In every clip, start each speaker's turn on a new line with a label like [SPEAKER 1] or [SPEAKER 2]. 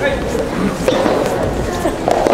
[SPEAKER 1] はい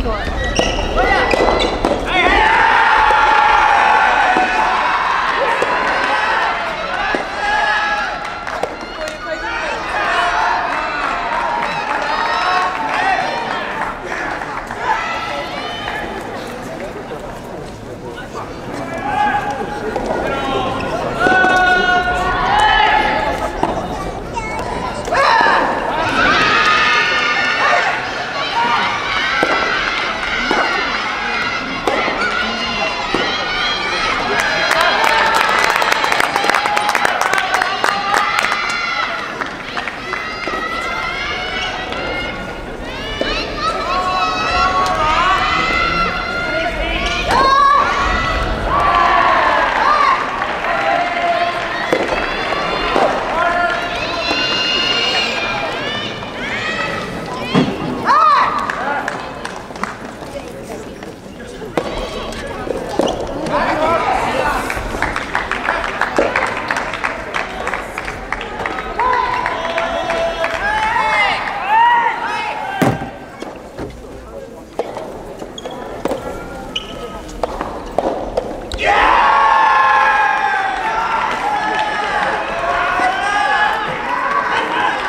[SPEAKER 1] 对